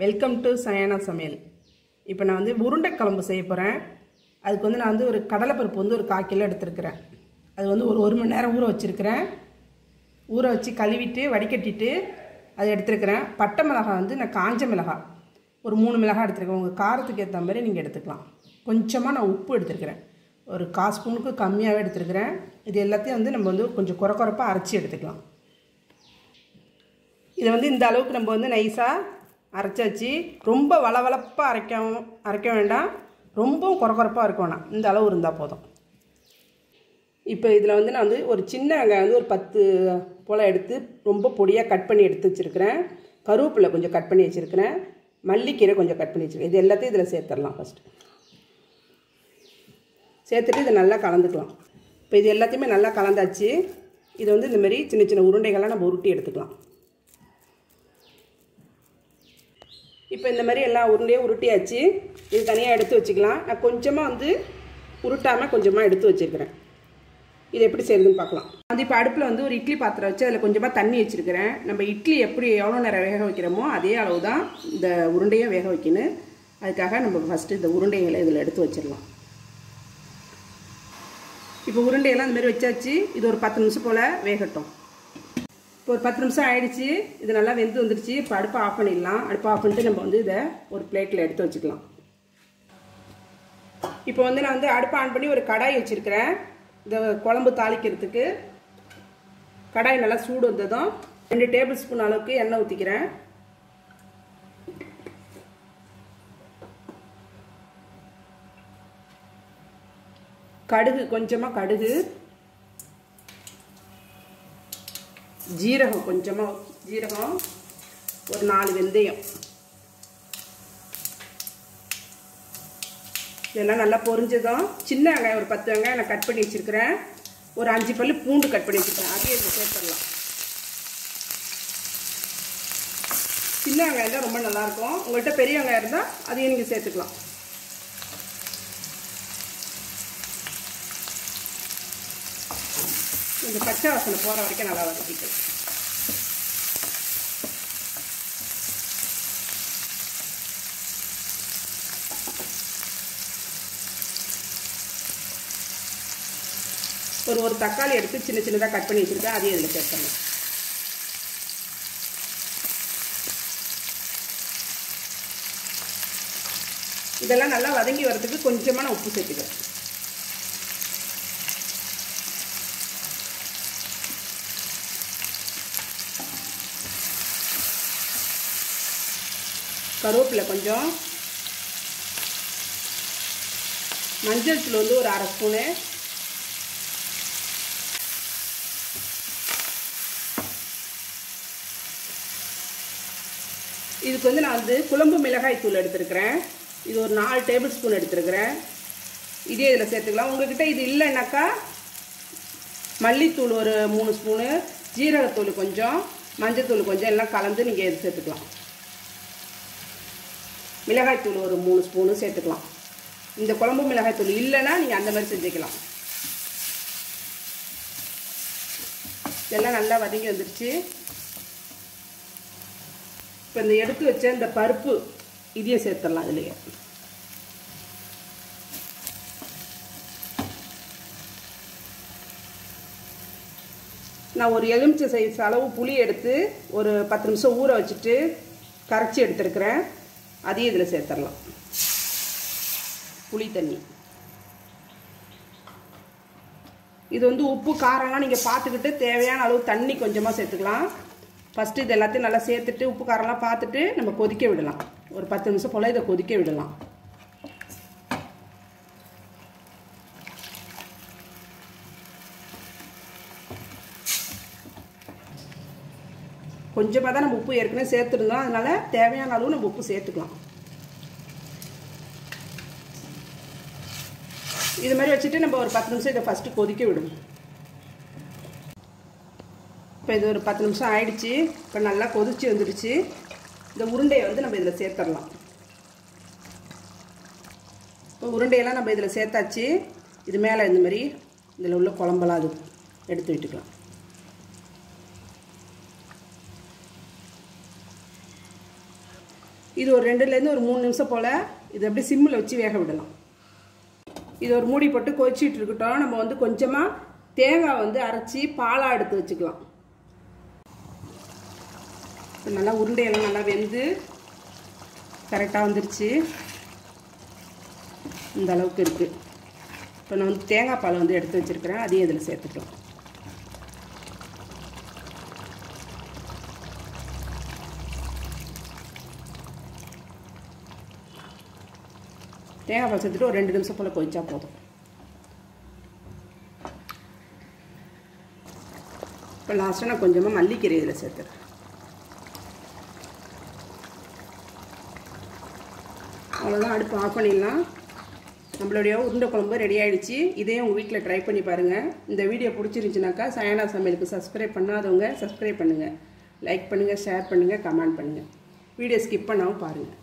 Welcome to Sayana சமையல் இப்போ நான் வந்து உருண்டை குழம்பு செய்ய போகிறேன் அதுக்கு வந்து நான் வந்து ஒரு கடலைப்பருப்பு வந்து ஒரு கால் கிலோ எடுத்துருக்கிறேன். அது வந்து ஒரு ஒரு மணி நேரம் ஊற வச்சுருக்கிறேன். ஊற வச்சு கழுவிட்டு வடிகட்டிட்டு அதை எடுத்துருக்கிறேன். பட்டை மிளகாய் வந்து நான் காஞ்ச மிளகாய். ஒரு மூணு மிளகாய் எடுத்துருக்கேன். உங்கள் காரத்துக்கு ஏற்ற மாதிரி நீங்கள் எடுத்துக்கலாம். கொஞ்சமாக நான் உப்பு எடுத்துருக்கிறேன். ஒரு கால் ஸ்பூனுக்கு கம்மியாகவே எடுத்துருக்கிறேன். இது எல்லாத்தையும் வந்து நம்ம வந்து கொஞ்சம் குறை குறைப்பாக அரைச்சி எடுத்துக்கலாம். இதை வந்து இந்த அளவுக்கு நம்ம வந்து நைஸாக அரைச்சாச்சு. ரொம்ப வளவளப்பாக அரைக்க அரைக்க வேண்டாம். ரொம்பவும் குறக்குறப்பாக இருக்க வேணாம். இந்த அளவு இருந்தால் போதும். இப்போ இதில் வந்து நான் வந்து ஒரு சின்ன வெங்காயம் வந்து ஒரு பத்து போல் எடுத்து ரொம்ப பொடியாக கட் பண்ணி எடுத்து வச்சுருக்கிறேன். கருவேப்பிலை கொஞ்சம் கட் பண்ணி வச்சுருக்கிறேன். மல்லிக்கீரை கொஞ்சம் கட் பண்ணி வச்சுருக்கேன். இது எல்லாத்தையும் இதில் சேர்த்துடலாம் ஃபஸ்ட்டு சேர்த்துட்டு இதை நல்லா கலந்துக்கலாம். இப்போ இது எல்லாத்தையுமே நல்லா கலந்தாச்சு. இது வந்து இந்தமாரி சின்ன சின்ன உருண்டைகள்லாம் நம்ம உருட்டி எடுத்துக்கலாம். இப்போ இந்த மாதிரி எல்லா உருண்டையும் உருட்டியாச்சு. இது தனியாக எடுத்து வச்சுக்கலாம். நான் கொஞ்சமாக வந்து உருட்டாமல் கொஞ்சமாக எடுத்து வச்சுருக்கிறேன். இது எப்படி செய்யுதுன்னு பார்க்கலாம். அது இப்போ அடுப்பில் வந்து ஒரு இட்லி பாத்திரம் வச்சு அதில் கொஞ்சமாக தண்ணி வச்சுருக்கிறேன். நம்ம இட்லி எப்படி எவ்வளோ நேரம் வேக வைக்கிறோமோ அதே அளவு தான் இந்த உருண்டையும் வேக வைக்கணும். அதுக்காக நம்ம ஃபஸ்ட்டு இந்த உருண்டைகளை இதில் எடுத்து வச்சிடலாம். இப்போ உருண்டையெல்லாம் இந்த மாதிரி வச்சாச்சு. இது ஒரு பத்து நிமிஷம் போல் வேகட்டும். இப்போ ஒரு பத்து நிமிஷம் ஆயிடுச்சு. இது நல்லா வெந்து வந்துடுச்சு. இப்போ அடுப்பை ஆஃப் பண்ணிடலாம். அடுப்பை ஆஃப் பண்ணிட்டு நம்ம வந்து இதை ஒரு பிளேட்டில் எடுத்து வச்சுக்கலாம். இப்போ வந்து நான் வந்து அடுப்பை ஆன் பண்ணி ஒரு கடாய் வச்சுருக்கிறேன். இந்த குழம்பு தாளிக்கிறதுக்கு. கடாய் நல்லா சூடு வந்ததும் ரெண்டு டேபிள் ஸ்பூன் அளவுக்கு எண்ணெய் ஊற்றிக்கிறேன் கடுகு கொஞ்சமாக கடுகு. ஜீரகம் கொஞ்சமாக ஜீரகம் ஒரு நாலு வெந்தயம். இதெல்லாம் நல்லா பொரிஞ்சதும் சின்ன வெங்காயம் ஒரு பத்து வெங்காயம் நான் கட் பண்ணி வச்சுருக்கிறேன். ஒரு அஞ்சு பல்லு பூண்டு கட் பண்ணி வச்சுருக்கேன். அதையும் இதில் சேர்த்துடலாம் சின்ன வெங்காயம் தான் ரொம்ப நல்லாயிருக்கும் உங்கள்கிட்ட பெரிய வெங்காயம் இருந்தால் அதையும் நீங்கள் சேர்த்துக்கலாம். இந்த பச்சை வாசனை போகிற வரைக்கும் நல்லா வதக்கிட்டு ஒரு ஒரு தக்காளி எடுத்து சின்ன சின்னதாக கட் பண்ணி வச்சுருக்கேன். அதையும் இதில் சேர்த்துடணும் இதெல்லாம் நல்லா வதங்கி வரதுக்கு கொஞ்சமான உப்பு சேர்த்துக்கிறேன் கருவேப்பிலை கொஞ்சம். மஞ்சள் தூள் வந்து ஒரு அரை ஸ்பூனு. இதுக்கு வந்து நான் வந்து குழம்பு மிளகாய் தூள் எடுத்துருக்கிறேன். இது ஒரு நாலு டேபிள் ஸ்பூன் எடுத்துருக்கிறேன். இதே இதில் சேர்த்துக்கலாம். உங்கள்கிட்ட இது இல்லைன்னாக்கா மல்லித்தூள் ஒரு மூணு ஸ்பூனு ஜீரகத்தூள் கொஞ்சம் மஞ்சத்தூள் கொஞ்சம் எல்லாம் கலந்து நீங்கள் இது சேர்த்துக்கலாம். மிளகாய்த்தூள் ஒரு மூணு ஸ்பூனு சேர்த்துக்கலாம். இந்த குழம்பு மிளகாய்த்தூள் இல்லைன்னா நீங்கள் அந்த மாதிரி செஞ்சுக்கலாம். இதெல்லாம் நல்லா வதங்கி வந்துடுச்சு இப்போ இந்த எடுத்து வச்ச இந்த பருப்பு இதையும் சேர்த்துடலாம் இதுலேயே நான் ஒரு எலுமிச்சை சைஸ் அளவு புளி எடுத்து ஒரு பத்து நிமிஷம் ஊற வச்சுட்டு கரைச்சி எடுத்துருக்கிறேன். அதையும் இதில் சேர்த்துடலாம் புளி தண்ணி. இது வந்து உப்பு காரம்லாம் நீங்கள் பார்த்துக்கிட்டு தேவையான அளவு தண்ணி கொஞ்சமாக சேர்த்துக்கலாம். ஃபஸ்ட்டு இது எல்லாத்தையும் நல்லா சேர்த்துட்டு உப்பு காரம்லாம் பார்த்துட்டு நம்ம கொதிக்க விடலாம். ஒரு பத்து நிமிஷம் போல் இதை கொதிக்க விடலாம். கொஞ்சமாக தான் நம்ம உப்பு ஏற்கனவே சேர்த்துருந்தோம். அதனால் தேவையான அளவு நம்ம உப்பு சேர்த்துக்கலாம். இது மாதிரி வச்சுட்டு நம்ம ஒரு பத்து நிமிஷம் இதை ஃபஸ்ட்டு கொதிக்க விடும். இப்போ இது ஒரு பத்து நிமிஷம் ஆயிடுச்சு. இப்போ நல்லா கொதிச்சு வந்துடுச்சு. இந்த உருண்டையை வந்து நம்ம இதில் சேர்த்துடலாம் இப்போ உருண்டையெல்லாம் நம்ம இதில் சேர்த்தாச்சு. இது மேலே இந்த மாதிரி இதில் உள்ள குழம்பெல்லாம் அது எடுத்து விட்டுக்கலாம். இது ஒரு ரெண்டுலேருந்து ஒரு மூணு நிமிஷம் போல் இது அப்படியே சிம்மில் வச்சு வேக விடலாம். இது ஒரு மூடி போட்டு கொதிச்சிட்டு இருக்கட்டும். நம்ம வந்து கொஞ்சமாக தேங்காய் வந்து அரைச்சி பாலாக எடுத்து வச்சுக்கலாம். நல்லா உருண்டையெல்லாம் நல்லா வெந்து கரெக்டாக வந்துருச்சு. இந்த அளவுக்கு இருக்குது இப்போ நான் வந்து தேங்காய் பால் வந்து எடுத்து வச்சுருக்கிறேன். அதையும் இதில் சேர்த்துக்கலாம். தேங்காய் பால் சேர்த்துட்டு ஒரு ரெண்டு நிமிஷம் போல் கொதிச்சா போதும். இப்போ லாஸ்ட்டாக நான் கொஞ்சமாக மல்லிக்கீரை இதில் சேர்த்துறேன். அவ்வளோதான் அடுப்பு ஆஃப் பண்ணிடலாம். நம்மளுடைய உருண்டை குழம்பு ரெடி ஆகிடுச்சு இதையும் உங்கள் வீட்டில் ட்ரை பண்ணி பாருங்கள் இந்த வீடியோ பிடிச்சிருந்துச்சுனாக்கா சயனா சமையலுக்கு சப்ஸ்கிரைப் பண்ணாதவங்க சப்ஸ்கிரைப் பண்ணுங்கள் லைக் பண்ணுங்கள் ஷேர் பண்ணுங்கள் கமெண்ட் பண்ணுங்கள் வீடியோ ஸ்கிப் பண்ணாமல் பாருங்கள்